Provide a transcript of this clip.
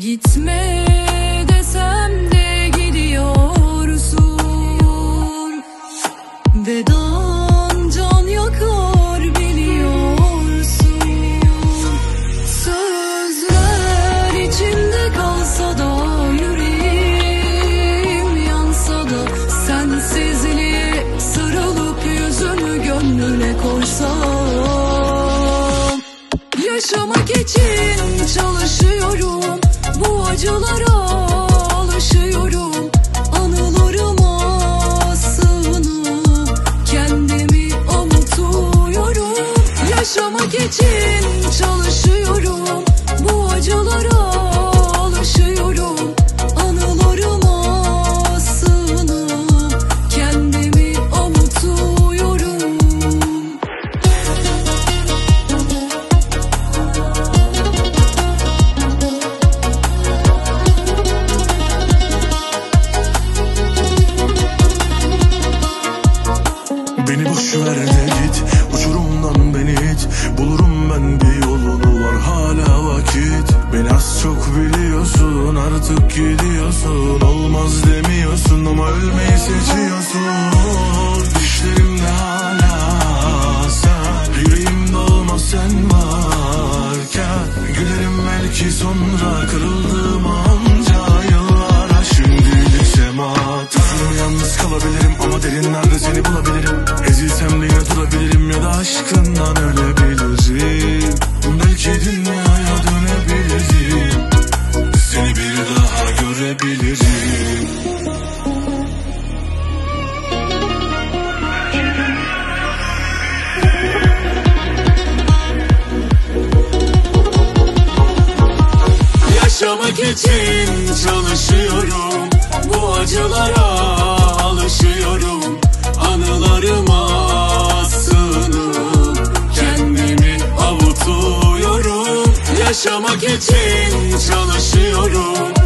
Gitme desem de gidiyorsun. Vedan can yakar biliyorsun. Sözler içimde kalsa da yüreğim yansa da Sensizliğe sarılıp yüzünü gönlüne koysam. Yaşamak için çalışıyorum Bu acılara alışıyorum. Anılarıma sığınıp Kendimi avutuyorum Yaşamak için az çok biliyorsun artık gidiyorsun. Olmaz demiyorsun ama ölmeyi seçiyorsun. Düşlerimde hala sen Yüreğimde olmaz sen varken. Gülerim belki sonra kırıldığım anca yıllara Şimdilik sema Tırsın yalnız kalabilirim ama derinlerde seni bulabilirim. Ezilsem de yine durabilirim ya da aşkından ölebilirim Yaşamak için çalışıyorum. Bu acılara alışıyorum. Anılarıma sığınıp Kendimi avutuyorum. Yaşamak için çalışıyorum